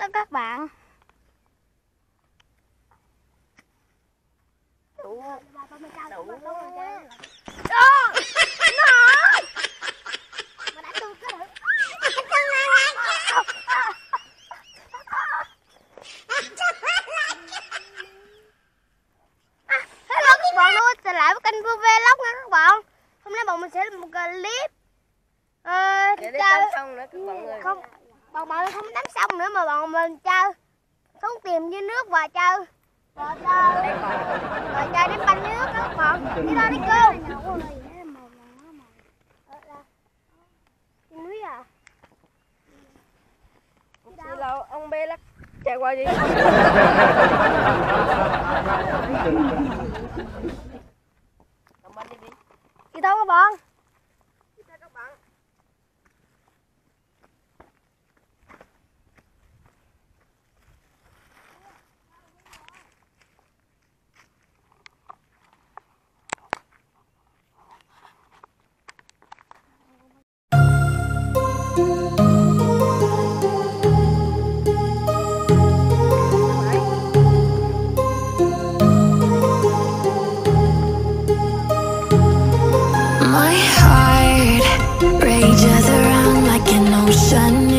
đó các bạn. Đủ đủ trở lại với kênh Vlog nha các bạn. Hôm nay bọn mình sẽ làm một clip. Ờ, để đi tắm xong nữa các bạn ơi. Không bọn mình không tắm xong nữa mà bọn mình chơi. Xuống tìm dưới nước và chơi. Và chơi và chơi đánh banh nước đó các bạn đi đâu đi cô. Trên núi à? Lâu ông bê lắc chạy qua Cầm bánh đi. Đi đi đâu các bạn 转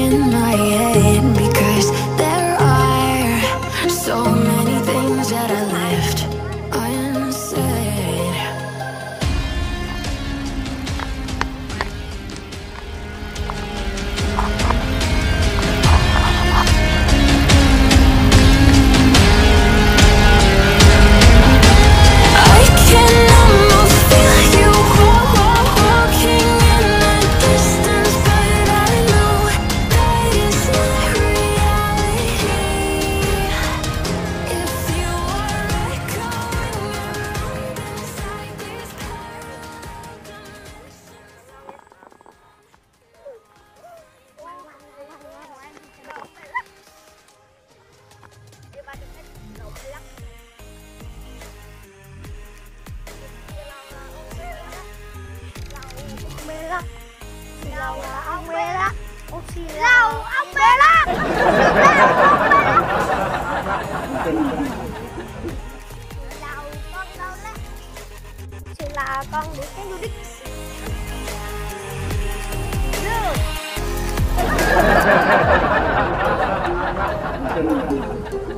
xì là ông bê lắc ông xì ông bê lắc chỉ là con đuổi cái du đích you.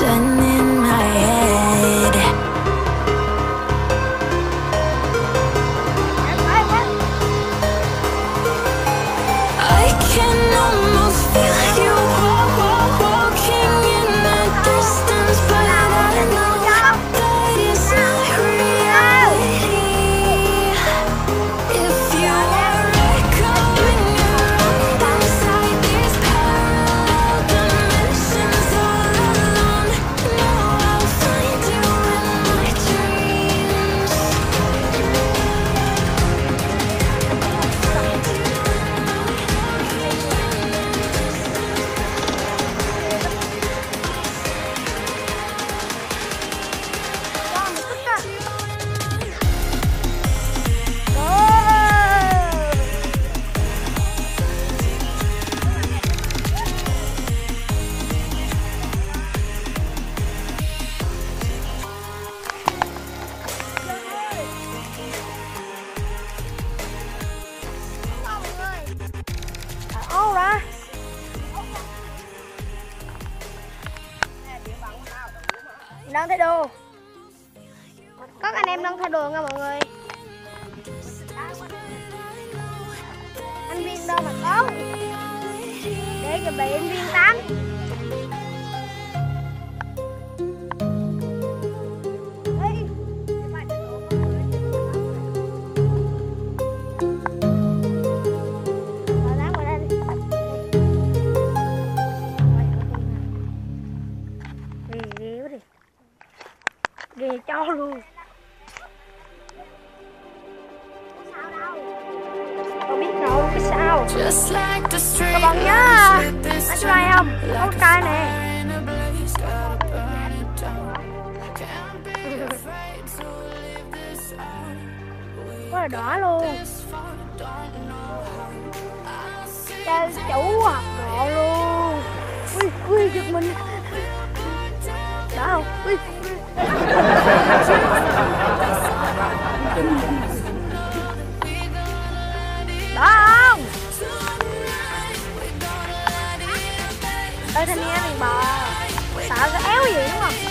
真。về cho luôn. Không biết đâu biết sao. Các bạn nhớ anh trai không? Con trai nè. quá là đỏ luôn. cha chủ học độ luôn. Ui ui giật mình. đỏ không? Ui đó không? Ê thanh niên mình bò. Sợ cái éo gì đúng không?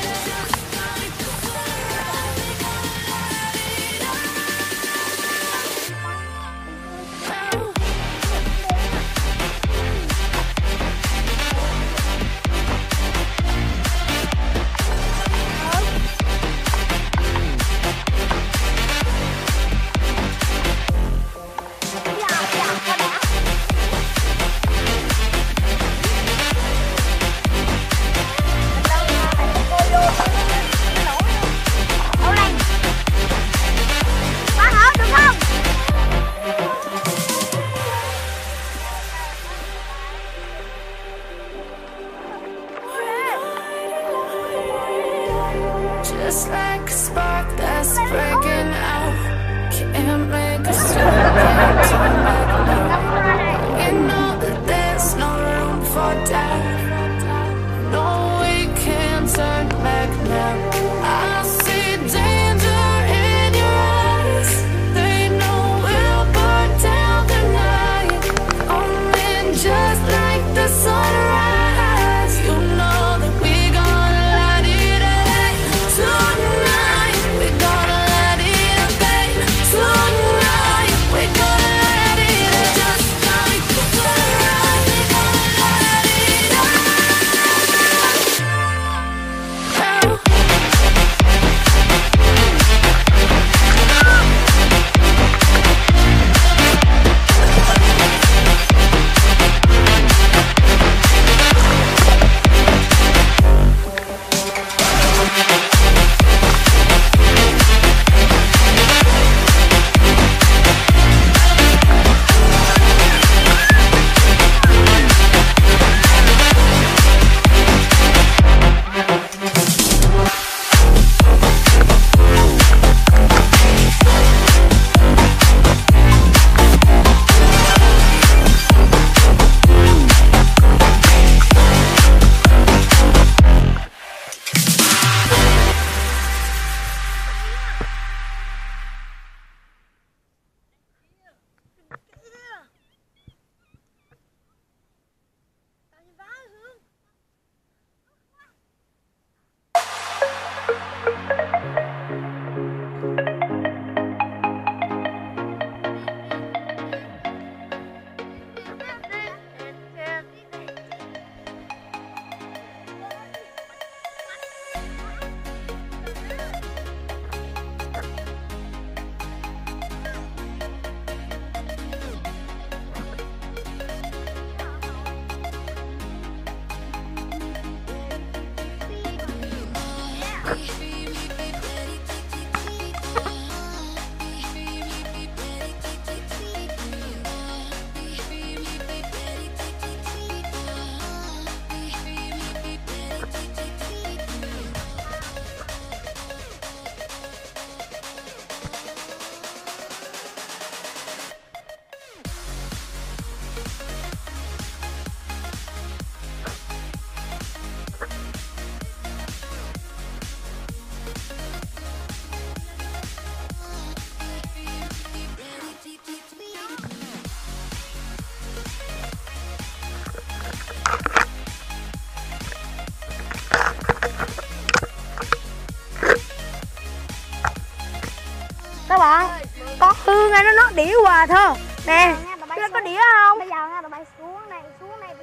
đĩa quà thôi. Nè cái đó có đĩa không? Bây giờ nha tụi bay xuống này xuống này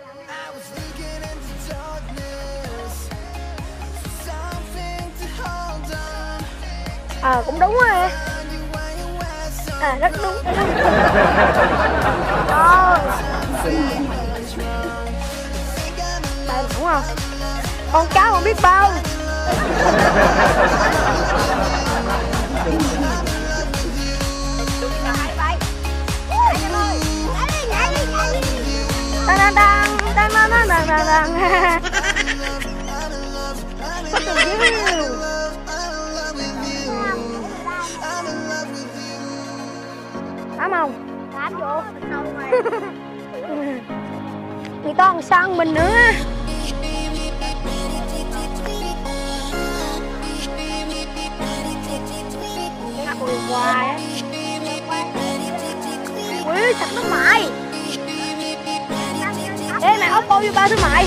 ờ à, cũng đúng rồi à ờ, rất đúng. Rồi bạn đúng không? Con cá còn biết bao. đang đang đang đang đang đang đang đang What the hell? Tám không? Tám vô Người ta còn sang mình nữa Hoài á Ui, sạch nó mại này ốc bô vô ba thương mại